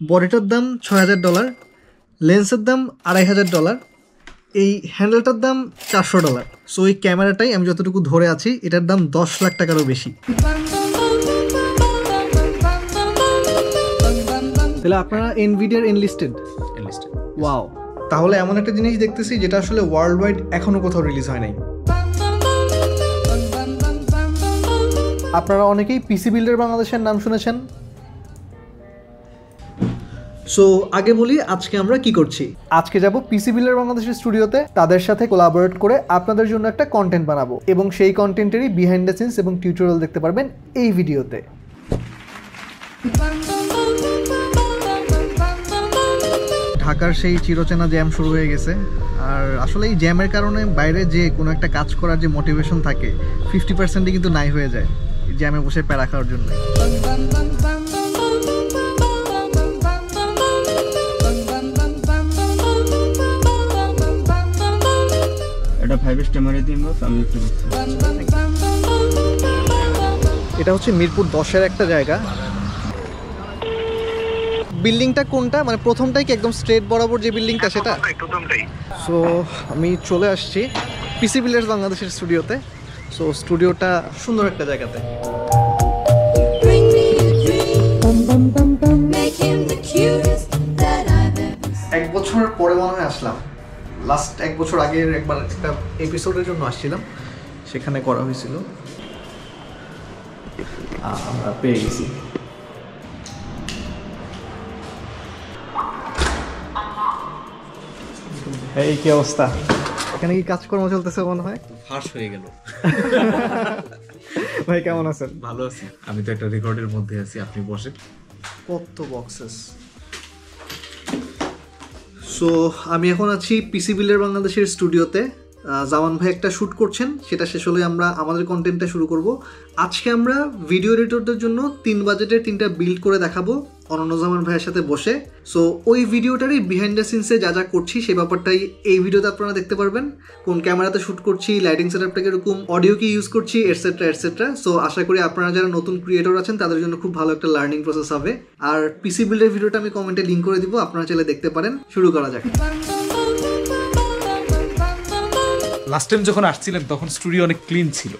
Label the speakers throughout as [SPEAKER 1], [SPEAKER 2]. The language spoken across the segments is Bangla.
[SPEAKER 1] বডিটার দাম ছয় হাজার ডলার লেন্সের দাম আড়াই হাজার ডলার এই হ্যান্ডেলটার দাম চারশো ডলার। সো এই ক্যামেরাটাই আমি যতটুকু ধরে আছি এটার দাম দশ লাখ টাকারও বেশি। তাহলে আপনারা এনভিডিয়ার এনলিস্টেড
[SPEAKER 2] enlisted.
[SPEAKER 1] ওয়াও তাহলে এমন একটা জিনিস দেখতেছি যেটা আসলে ওয়ার্ল্ড ওয়াইড এখনও কোথাও রিলিজ হয় নাই। আপনারা অনেকেই পিসি বিল্ডার বাংলাদেশের নাম শুনেছেন। সো আগে বলি, আজকে আমরা কি করছি? আজকে যাব পিসি বিল্ডার বাংলাদেশের স্টুডিওতে তাদের সাথে কোলাবোরেট করে আপনাদের জন্য একটা কন্টেন্ট বানাবো। এবং সেই কন্টেন্টেরই বিহাইন্ড দ্য সিনস এবং টিউটোরিয়াল দেখতে পারবেন এই ভিডিওতে ঢাকার সেই চিরচেনা জ্যাম শুরু হয়ে গেছে। আর আসলে এই জ্যামের কারণে বাইরে যে কোনো একটা কাজ করার যে মোটিভেশন থাকে ফিফটি পার্সেন্টই কিন্তু নাই হয়ে যায় জ্যামে বসে প্যারা খাওয়ার জন্য।
[SPEAKER 3] এটা ফাইভ স্টার মেরে আমি একটু
[SPEAKER 1] এটা হচ্ছে মিরপুর দশের একটা জায়গা। বিল্ডিংটা কোনটা? মানে প্রথমটাই কি একদম স্ট্রেট বরাবর যে বিল্ডিংটা সেটা? সো আমি চলে আসছি পিসি বিল্ডার্স বাংলাদেশের স্টুডিওতে সো স্টুডিওটা সুন্দর একটা জায়গাতে. এক বছর পরে মনে হয় আসলাম। লাস্ট এক বছর আগের একবার একটা এপিসোডের জন্য আসছিলাম সেখানে করা হয়েছিল। আমরা পেয়ে গেছি। এই কি অবস্থা? এখানে কি কাজকর্ম চলতেছে মনে হয়?
[SPEAKER 2] ফাঁস হয়ে গেল।
[SPEAKER 1] ভাই কেমন আছেন?
[SPEAKER 2] ভালো আছি। আমি তো একটা রেকর্ডের মধ্যে আছি আপনি বসে
[SPEAKER 1] কত বক্সেস সো আমি এখন আছি পিসি বিলের বাংলাদেশের স্টুডিওতে জামান ভাই একটা শ্যুট করছেন, সেটা শেষ হলে আমরা আমাদের কন্টেন্টটা শুরু করব। আজকে আমরা ভিডিও এডিটরদের জন্য তিন বাজেটের তিনটা বিল্ড করে দেখাবো অনন্য জামান ভাইয়ের সাথে বসে। সো ওই ভিডিওটারই বিহাইন্ড দ্য সিনসে যা যা করছি সেই ব্যাপারটাই এই ভিডিওতে আপনারা দেখতে পারবেন। কোন ক্যামেরাতে শ্যুট করছি লাইটিং সেটআপটা কীরকম অডিও কি ইউজ করছি এটসেট্রা এটসেট্রা সো আশা করি আপনারা যারা নতুন ক্রিয়েটর আছেন, তাদের জন্য খুব ভালো একটা লার্নিং প্রসেস হবে। আর পিসি বিল্ডের ভিডিওটা আমি কমেন্টে লিঙ্ক করে দিব, আপনারা চাইলে দেখতে পারেন। শুরু করা যাক।
[SPEAKER 2] লাস্ট টাইম যখন আসছিলেন তখন স্টুডিও অনেক ক্লিন ছিল।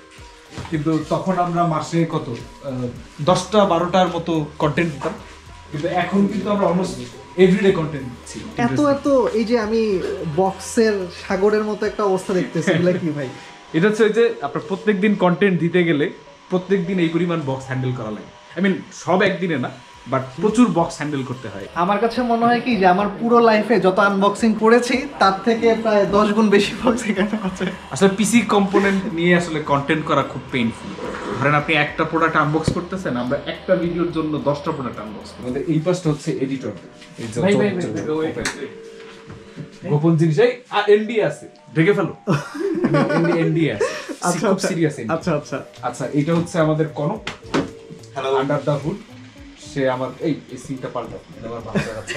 [SPEAKER 2] কিন্তু তখন আমরা মাসে কত দশটা বারোটার মতো কন্টেন্ট দিতাম। কিন্তু এখন কিন্তু আমরা অলমোস্ট এভরিডে কন্টেন্ট দিচ্ছি।
[SPEAKER 1] এত এত এই যে আমি বক্সের সাগরের মতো একটা অবস্থা দেখতেছি এগুলা কি ভাই?
[SPEAKER 2] এটা হচ্ছে যে আপনার প্রত্যেক দিন কন্টেন্ট দিতে গেলে প্রত্যেক দিন এই পরিমাণ বক্স হ্যান্ডেল করা লাগে। আই মিন সব একদিনে না বাট প্রচুর বক্স হ্যান্ডেল করতে হয়।
[SPEAKER 1] আমার কাছে মনে হয় কি যে আমার পুরো লাইফে যত আনবক্সিং করেছি তার থেকে প্রায় দশ গুণ বেশি বক্স এখানে আছে।
[SPEAKER 2] আসলে পিসি কম্পোনেন্ট নিয়ে আসলে কন্টেন্ট করা খুব পেইনফুল ধরেন আপনি একটা প্রোডাক্ট আনবক্স করতেছেন আমরা একটা ভিডিওর জন্য দশটা প্রোডাক্ট আনবক্স করি আমাদের এই পাশটা হচ্ছে এডিটর গোপন জিনিস এই এনডি আছে। ঢেকে ফেলো। এনডি আছে।
[SPEAKER 1] আচ্ছা
[SPEAKER 2] খুব
[SPEAKER 1] আচ্ছা।
[SPEAKER 2] সিরিয়াস
[SPEAKER 1] আচ্ছা আচ্ছা।
[SPEAKER 2] আচ্ছা এটা হচ্ছে আমাদের Kanak. Hello under the hood সে আমার এই এই সিনটা পাল্টা। আমার ভালো লাগাচ্ছে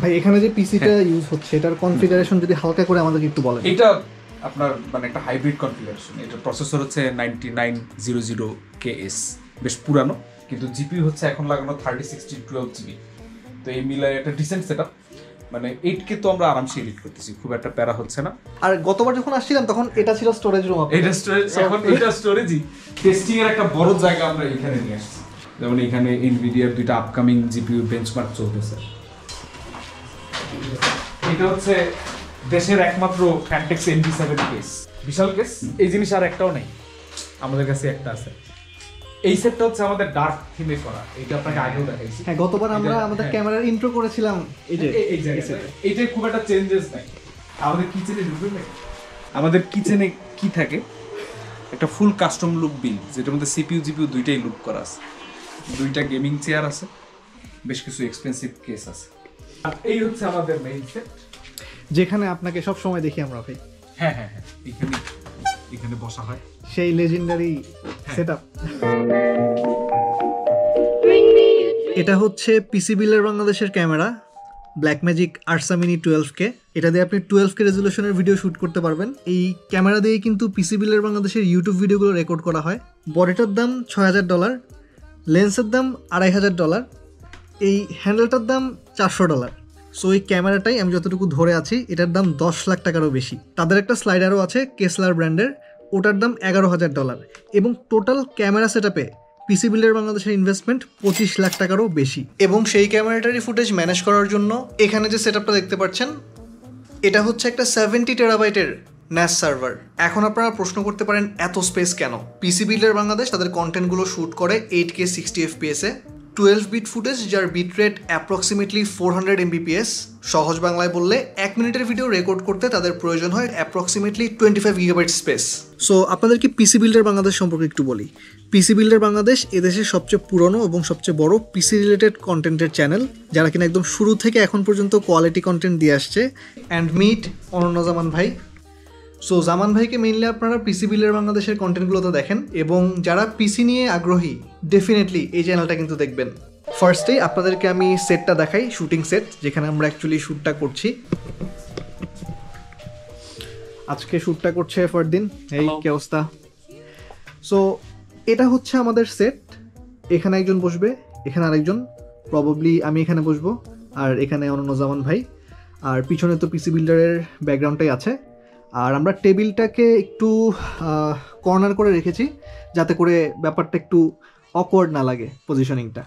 [SPEAKER 1] ভাই এখানে যে পিসিটা ইউজ হচ্ছে এটার কনফিগারেশন যদি হালকা করে আমাদেরকে একটু বলেন।
[SPEAKER 2] এটা আপনার মানে একটা হাইব্রিড কনফিগারেশন এটার প্রসেসর হচ্ছে ninety nine zero zero K S বেশ পুরানো কিন্তু জিপি হচ্ছে এখন লাগানো থার্টি সিক্সটি টুয়েলভ জিবি তো এই মিলায় একটা ডিসেন্ট সেট মানে এইট কে তো আমরা আরামসে এডিট করতেছি খুব একটা প্যারা হচ্ছে না।
[SPEAKER 1] আর গতবার যখন আসছিলাম তখন এটা ছিল স্টোরেজ রুম
[SPEAKER 2] এটা স্টোরেজ এখন এটা স্টোরেজই টেস্টিং এর একটা বড় জায়গা আমরা এখানে নিয়ে আসছি। যেমন এখানে ইনভিডিয়ার দুইটা আপকামিং জিপিইউ বেঞ্চমার্ক চলতেছে। এটা হচ্ছে দেশের একমাত্র ফ্যান্টেক্স এনডি সেভেন কেস বিশাল কেস এই জিনিস আর একটাও নেই। আমাদের কাছে একটা আছে। এই সেটটা হচ্ছে আমাদের ডার্ক থিমে করা। এটা আপনাকে আগেও দেখাইছি।
[SPEAKER 1] হ্যাঁ গতবার আমরা আমাদের
[SPEAKER 2] হ্যাঁ।
[SPEAKER 1] ক্যামেরার ইন্ট্রো করেছিলাম। এই যে
[SPEAKER 2] এই- জায়গাটা খুব একটা চেঞ্জেস নাই। আমাদের কিচেনে ঢুকবে না আমাদের কিচেনে কি থাকে? একটা ফুল কাস্টম লুক বিল যেটার মধ্যে সিপিইউ জিপিইউ দুইটাই লুক করা আছে। দুইটা গেমিং চেয়ার আছে বেশ কিছু এক্সপেন্সিভ কেস আছে। এই হচ্ছে আমাদের মেইন সেট
[SPEAKER 1] যেখানে আপনাকে সব সময় দেখি আমরা ভাই।
[SPEAKER 2] হ্যাঁ হ্যাঁ হ্যাঁ এখানে এখানে বসা হয়।
[SPEAKER 1] সেই লেজেন্ডারি সেটআপ
[SPEAKER 4] a dream.
[SPEAKER 1] এটা হচ্ছে পিসি বিলের বাংলাদেশের camera black magic URSA mini twelve K এটা দিয়ে আপনি টুয়েলভ কে রেজলিউশনের ভিডিও শুট করতে পারবেন। এই ক্যামেরা দিয়েই কিন্তু পিসি বিলের বাংলাদেশের ইউটিউব ভিডিওগুলো রেকর্ড করা হয়। বডিটার দাম ছয় হাজার ডলার লেন্সের দাম আড়াই হাজার ডলার, এই হ্যান্ডেলটার দাম চারশো ডলার। সো এই ক্যামেরাটাই আমি যতটুকু ধরে আছি, এটার দাম দশ লাখ টাকারও বেশি। তাদের একটা স্লাইডারও আছে কেসলার ব্র্যান্ডের ওটার দাম এগারো হাজার ডলার। এবং টোটাল ক্যামেরা সেট আপে পিসি বিল্ডার বাংলাদেশের ইনভেস্টমেন্ট পঁচিশ লাখ টাকারও বেশি। এবং সেই ক্যামেরাটারই ফুটেজ ম্যানেজ করার জন্য এখানে যে সেট দেখতে পাচ্ছেন, এটা হচ্ছে একটা সেভেন্টি টেরাবাইটের ন্যাস সার্ভার। এখন আপনারা প্রশ্ন করতে পারেন, এত স্পেস কেন? পিসি বিল্ডার বাংলাদেশ তাদের কন্টেন্টগুলো শ্যুট করে এইট কে সিক্সটি এফপিএসে টুয়েলভ বিট ফুটেজ যার bit rate approximately four hundred Mbps সহজ বাংলায় বললে, এক মিনিটের ভিডিও রেকর্ড করতে তাদের প্রয়োজন হয় approximately twenty five gigabyte space so আপনাদেরকে পিসি বিল্ডার বাংলাদেশ সম্পর্কে একটু বলি? পিসি বিল্ডার বাংলাদেশ এদেশের সবচেয়ে পুরনো এবং সবচেয়ে বড় পিসি রিলেটেড কন্টেন্টের চ্যানেল যারা কিনা একদম শুরু থেকে এখন পর্যন্ত কোয়ালিটি কন্টেন্ট দিয়ে আসছে। অ্যান্ড মিট অনন্য জামান ভাই সো জামান ভাইকে মেইনলি আপনারা পিসি বিলের বাংলাদেশের কন্টেন্টগুলোতে দেখেন এবং যারা পিসি নিয়ে আগ্রহী ডেফিনেটলি এই চ্যানেলটা কিন্তু দেখবেন। ফার্স্টেই আপনাদেরকে আমি সেটটা দেখাই শুটিং সেট যেখানে আমরা অ্যাকচুয়ালি শ্যুটটা করছি। আজকে শ্যুটটা করছে ফরদিন এই কি অবস্থা? সো এটা হচ্ছে আমাদের সেট এখানে একজন বসবে এখানে আরেকজন। প্রবাবলি আমি এখানে বসবো আর এখানে অনন্য জামান ভাই। আর পিছনে তো পিসি বিল্ডারের ব্যাকগ্রাউন্ডটাই আছে। আর আমরা টেবিলটাকে একটু কর্নার করে রেখেছি, যাতে করে ব্যাপারটা একটু অকওয়ার্ড না লাগে পজিশনিংটা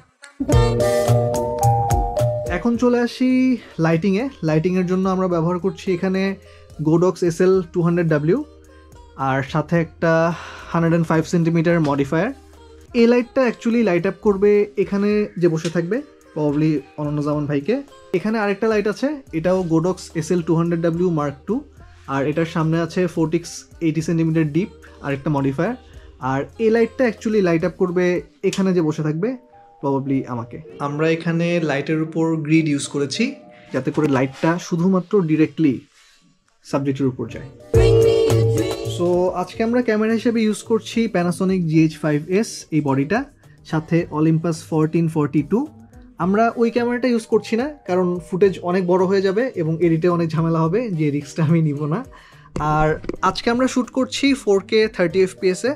[SPEAKER 1] এখন চলে আসি লাইটিংয়ে লাইটিংয়ের জন্য আমরা ব্যবহার করছি এখানে Godox S L two hundred W আর সাথে একটা hundred and five centimeter modifier এই লাইটটা অ্যাকচুয়ালি লাইট আপ করবে এখানে যে বসে থাকবে প্রবলি অনন্য জামান ভাইকে। এখানে আরেকটা লাইট আছে, এটাও Godox S L two hundred W mark two আর এটার সামনে আছে ফোর্টিক্স এইটি সেন্টিমিটার ডিপ আর একটা মডিফায়ার আর এই লাইটটা অ্যাকচুয়ালি লাইট আপ করবে এখানে যে বসে থাকবে প্রবাবলি আমাকে। আমরা এখানে লাইটের উপর গ্রিড ইউজ করেছি। যাতে করে লাইটটা শুধুমাত্র ডিরেক্টলি সাবজেক্টের উপর যায়. সো আজকে আমরা ক্যামেরা হিসেবে ইউজ করছি প্যানাসোনিক জিএইচ ফাইভ এস এই বডিটা সাথে অলিম্পাস ফোরটিন ফোরটি টু আমরা ওই ক্যামেরাটা ইউজ করছি না, কারণ ফুটেজ অনেক বড় হয়ে যাবে এবং এডিটে অনেক ঝামেলা হবে, যে রিক্সটা আমি নিব না। আর আজকে আমরা শ্যুট করছি ফোর কে থার্টি এফপিএসে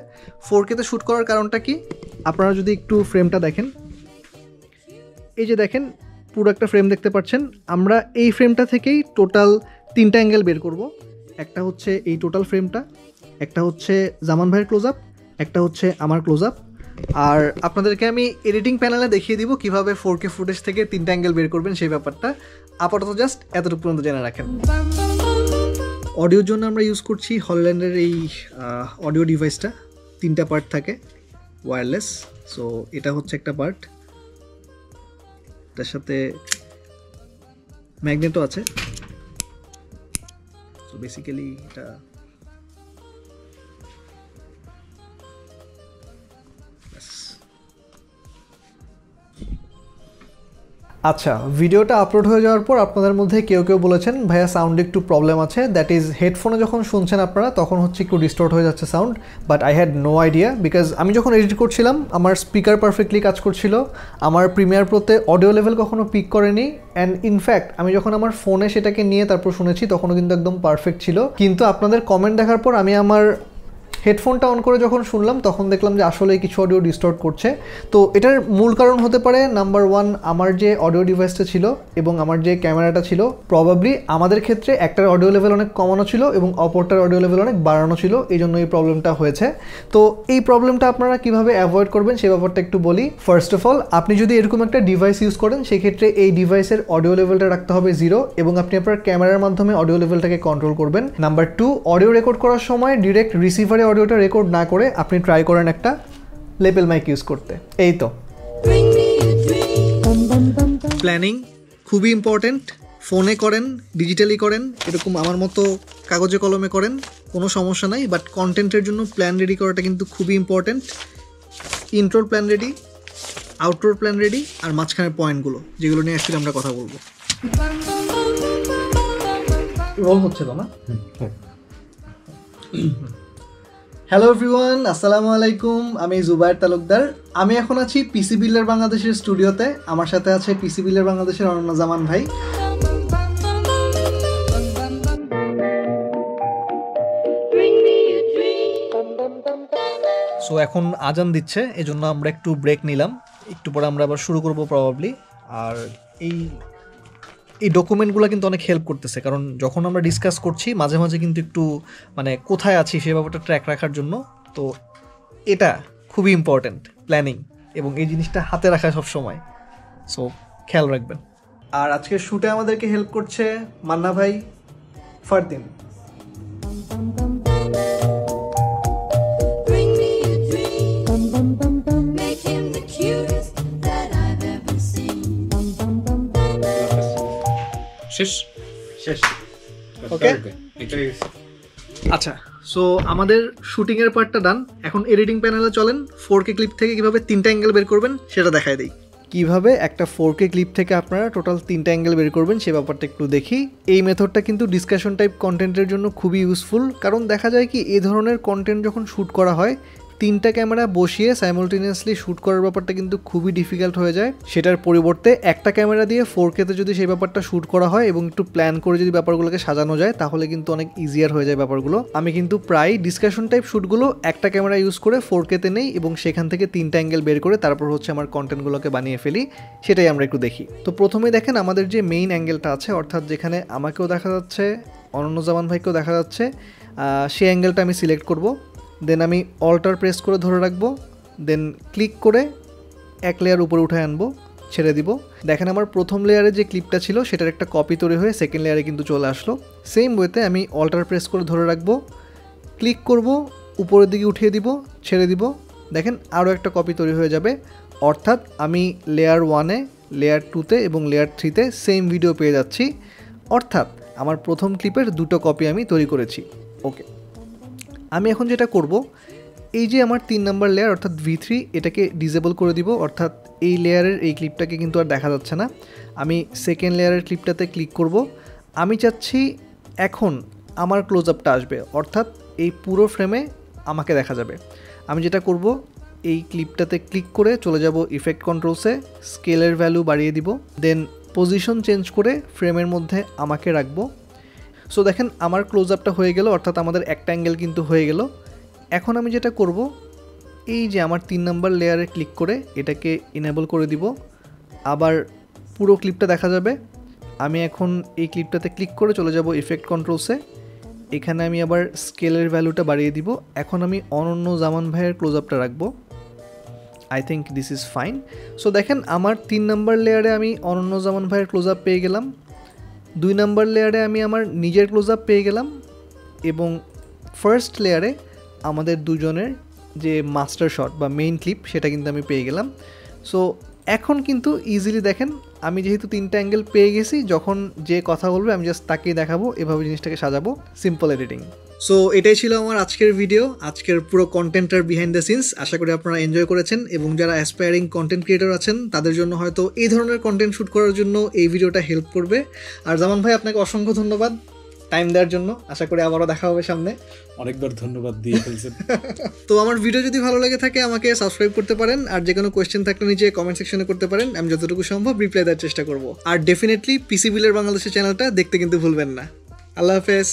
[SPEAKER 1] ফোর কেতে শ্যুট করার কারণটা কি? আপনারা যদি একটু ফ্রেমটা দেখেন। এই যে দেখেন, পুরো একটা ফ্রেম দেখতে পাচ্ছেন। আমরা এই ফ্রেমটা থেকেই টোটাল তিনটা অ্যাঙ্গেল বের করব। একটা হচ্ছে এই টোটাল ফ্রেমটা একটা হচ্ছে জামান ভাইয়ের ক্লোজ আপ একটা হচ্ছে আমার ক্লোজ আপ আর আপনাদেরকে আমি এডিটিং প্যানেলে দেখিয়ে দিব কীভাবে ফোর কে ফুটেজ থেকে তিনটা অ্যাঙ্গেল বের করবেন সেই ব্যাপারটা। আপাতত জাস্ট এতটুকু পর্যন্ত জেনে রাখেন। অডিওর জন্য আমরা ইউজ করছি হলল্যান্ডের এই অডিও ডিভাইসটা তিনটা পার্ট থাকে ওয়্যারলেস সো এটা হচ্ছে একটা পার্ট তার সাথে ম্যাগনেটও আছে। সো বেসিক্যালি এটা আচ্ছা ভিডিওটা আপলোড হয়ে যাওয়ার পর আপনাদের মধ্যে কেউ কেউ বলেছেন, ভাইয়া সাউন্ডে একটু প্রবলেম আছে। দ্যাট ইজ হেডফোনে যখন শুনছেন আপনারা, তখন হচ্ছে একটু ডিস্টোর্ট হয়ে যাচ্ছে sound but I had no idea because আমি যখন এডিট করছিলাম, আমার স্পিকার পারফেক্টলি কাজ করছিল, আমার প্রিমিয়ার প্রোতে অডিও লেভেল কখনো পিক করেনি অ্যান্ড ইনফ্যাক্ট আমি যখন আমার ফোনে সেটাকে নিয়ে তারপর শুনেছি, তখনও কিন্তু একদম পারফেক্ট ছিল। কিন্তু আপনাদের কমেন্ট দেখার পর, আমি আমার হেডফোনটা অন করে যখন শুনলাম, তখন দেখলাম যে আসলে কিছু অডিও ডিস্টর্ট করছে। তো এটার মূল কারণ হতে পারে নাম্বার ওয়ান আমার যে অডিও ডিভাইসটা ছিল এবং আমার যে ক্যামেরাটা ছিল প্রবাবলি আমাদের ক্ষেত্রে একটার অডিও লেভেল অনেক কমানো ছিল এবং অপরটার অডিও লেভেল অনেক বাড়ানো ছিল এই জন্য এই প্রবলেমটা হয়েছে। তো এই প্রবলেমটা আপনারা কীভাবে অ্যাভয়েড করবেন সে ব্যাপারটা একটু বলি। ফার্স্ট অফ অল আপনি যদি এরকম একটা ডিভাইস ইউজ করেন, সেক্ষেত্রে এই ডিভাইসের অডিও লেভেলটা রাখতে হবে জিরো এবং আপনি আপনার ক্যামেরার মাধ্যমে অডিও লেভেলটাকে কন্ট্রোল করবেন। নাম্বার টু অডিও রেকর্ড করার সময় ডিরেক্ট রিসিভারে অডিওটা রেকর্ড না করে আপনি ট্রাই করেন একটা লেপেল মাইক ইউজ করতে। এই তো. প্ল্যানিং খুবই ইম্পর্টেন্ট ফোনে করেন ডিজিটালি করেন এরকম আমার মতো কাগজে কলমে করেন কোনো সমস্যা নাই। বাট কন্টেন্টের জন্য প্ল্যান রেডি করাটা কিন্তু খুবই important ইন্ট্রোর plan ready outdoor plan ready আর মাঝখানের পয়েন্টগুলো যেগুলো নিয়ে অ্যাকচুয়ালি আমরা কথা বলব। রোল হচ্ছে তো না? হ্যালো এভরিওয়ান আসসালামু আলাইকুম আমি জুবায়ের তালুকদার। আমি এখন আছি পিসি বিল্ডার বাংলাদেশের স্টুডিওতে আমার সাথে আছে পিসি বিল্ডার বাংলাদেশের অনন্য জামান ভাই. সো এখন আজান দিচ্ছে, এজন্য আমরা একটু ব্রেক নিলাম। একটু পরে আমরা আবার শুরু করব প্রবাবলি আর এই এই ডকুমেন্টগুলো কিন্তু অনেক হেল্প করতেছে। কারণ যখন আমরা ডিসকাস করছি, মাঝে মাঝে কিন্তু একটু মানে কোথায় আছি সে ব্যাপারটা ট্র্যাক রাখার জন্য, তো এটা খুবই ইম্পর্ট্যান্ট প্ল্যানিং এবং এই জিনিসটা হাতে রাখা সব সময়। সো খেয়াল রাখবেন। আর আজকের শ্যুটে আমাদেরকে হেল্প করছে মান্না ভাই ফারদিন।
[SPEAKER 2] শেষ?
[SPEAKER 3] শেষ।
[SPEAKER 1] ওকে আচ্ছা সো আমাদের শুটিংয়ের পার্টটা ডান এখন এডিটিং প্যানেলে চলেন। ফোর কে ক্লিপ থেকে কীভাবে তিনটা অ্যাঙ্গেল বের করবেন সেটা দেখায় দিই। কীভাবে একটা ফোর কে ক্লিপ থেকে আপনারা টোটাল তিনটা অ্যাঙ্গেল বের করবেন সে ব্যাপারটা একটু দেখি। এই মেথডটা কিন্তু ডিসকাশন টাইপ কন্টেন্টের জন্য খুবই ইউজফুল কারণ দেখা যায় কি এই ধরনের কন্টেন্ট যখন শ্যুট করা হয় তিনটা ক্যামেরা বসিয়ে সাইমultaneously শ্যুট করার ব্যাপারটা কিন্তু খুবই ডিফিকাল্ট হয়ে যায়। সেটার পরিবর্তে একটা ক্যামেরা দিয়ে ফোর কেতে যদি সেই ব্যাপারটা শ্যুট করা হয় এবং একটু প্ল্যান করে যদি ব্যাপারগুলোকে সাজানো যায়, তাহলে কিন্তু অনেক ইজিয়ার হয়ে যায় ব্যাপারগুলো। আমি কিন্তু প্রায় ডিসকাশন টাইপ শ্যুটগুলো একটা ক্যামেরা ইউজ করে ফোর কেতে নেই এবং সেখান থেকে তিনটা অ্যাঙ্গেল বের করে তারপর হচ্ছে আমার কন্টেন্টগুলোকে বানিয়ে ফেলি, সেটাই আমরা একটু দেখি। তো প্রথমে দেখেন আমাদের যে মেইন অ্যাঙ্গেলটা আছে, অর্থাৎ যেখানে আমাকেও দেখা যাচ্ছে অনন্য জামান ভাইকেও দেখা যাচ্ছে সেই অ্যাঙ্গেলটা আমি সিলেক্ট করব। দেন আমি অল্টার প্রেস করে ধরে রাখব। দেন ক্লিক করে এক লেয়ার উপরে উঠে আনব, ছেড়ে দিব। দেখেন আমার প্রথম লেয়ারে যে ক্লিপটা ছিল, সেটার একটা কপি তৈরি হয়ে সেকেন্ড লেয়ারে কিন্তু চলে আসলো। সেম ওয়েতে আমি অল্টার প্রেস করে ধরে রাখব ক্লিক করব, উপরের দিকে উঠিয়ে দিব, ছেড়ে দিব। দেখেন আরও একটা কপি তৈরি হয়ে যাবে। অর্থাৎ আমি লেয়ার ওয়ানে লেয়ার টুতে এবং লেয়ার থ্রিতে সেম ভিডিও পেয়ে যাচ্ছি। অর্থাৎ আমার প্রথম ক্লিপের দুটো কপি আমি তৈরি করেছি। ওকে আমি এখন যেটা করব, এই যে আমার তিন নাম্বার লেয়ার অর্থাৎ ভি থ্রি এটাকে ডিসেবল করে দিব। অর্থাৎ এই লেয়ারের এই ক্লিপটাকে কিন্তু আর দেখা যাচ্ছে না। আমি সেকেন্ড লেয়ারের ক্লিপটাতে ক্লিক করব। আমি চাচ্ছি এখন আমার ক্লোজ আপটা আসবে। অর্থাৎ এই পুরো ফ্রেমে আমাকে দেখা যাবে। আমি যেটা করব, এই ক্লিপটাতে ক্লিক করে চলে যাব ইফেক্ট কন্ট্রোলসে স্কেলের ভ্যালু বাড়িয়ে দিব। দেন পজিশন চেঞ্জ করে ফ্রেমের মধ্যে আমাকে রাখব। সো দেখেন, আমার ক্লোজ আপটা হয়ে গেল, অর্থাৎ আমাদের একটা অ্যাঙ্গেল কিন্তু হয়ে গেল। এখন আমি যেটা করব, এই যে আমার তিন নাম্বার লেয়ারে ক্লিক করে এটাকে ইনেবল করে দিব। আবার পুরো ক্লিপটা দেখা যাবে। আমি এখন এই ক্লিপটাতে ক্লিক করে চলে যাব ইফেক্ট কন্ট্রোলসে এখানে আমি আবার স্কেলের ভ্যালুটা বাড়িয়ে দিব। এখন আমি অনন্য জামান ভাইয়ের ক্লোজ আপটা রাখব। I think this is fine so দেখেন, আমার তিন নাম্বার লেয়ারে আমি অনন্য জামান ভাইয়ের ক্লোজ আপ পেয়ে গেলাম। দুই নম্বর লেয়ারে আমি আমার নিজের ক্লোজ আপ পেয়ে গেলাম এবং ফার্স্ট লেয়ারে আমাদের দুজনের যে মাস্টার শট বা মেইন ক্লিপ সেটা কিন্তু আমি পেয়ে গেলাম। সো এখন কিন্তু ইজিলি দেখেন, আমি যেহেতু তিনটা অ্যাঙ্গেল পেয়ে গেছি, যখন যে কথা বলবে আমি জাস্ট তাকেই দেখাবো, এভাবে জিনিসটাকে সাজাবো সিম্পল এডিটিং সো এটাই ছিল আমার আজকের ভিডিও আজকের পুরো কন্টেন্টার বিহাইন্ড দ্য সিনস আশা করি আপনারা এনজয় করেছেন এবং যারা অ্যাসপায়ারিং কন্টেন্ট ক্রিয়েটর আছেন তাদের জন্য হয়তো এই ধরনের কন্টেন্ট শ্যুট করার জন্য এই ভিডিওটা হেল্প করবে। আর জামান ভাই আপনাকে অসংখ্য ধন্যবাদ টাইম দেওয়ার জন্য। আশা করি আবারও দেখা হবে সামনে।
[SPEAKER 2] অনেকবার ধন্যবাদ দিয়ে ফেলছেন।
[SPEAKER 1] তো আমার ভিডিও যদি ভালো লেগে থাকে আমাকে সাবস্ক্রাইব করতে পারেন। আর যে কোনো কোয়েশ্চেন থাকলে নিচে কমেন্ট সেকশনে করতে পারেন। আমি যতটুকু সম্ভব রিপ্লাই দেওয়ার চেষ্টা করব। আর ডেফিনেটলি পিসি বিলের বাংলাদেশের চ্যানেলটা দেখতে কিন্তু ভুলবেন না। আল্লাহ হাফেজ।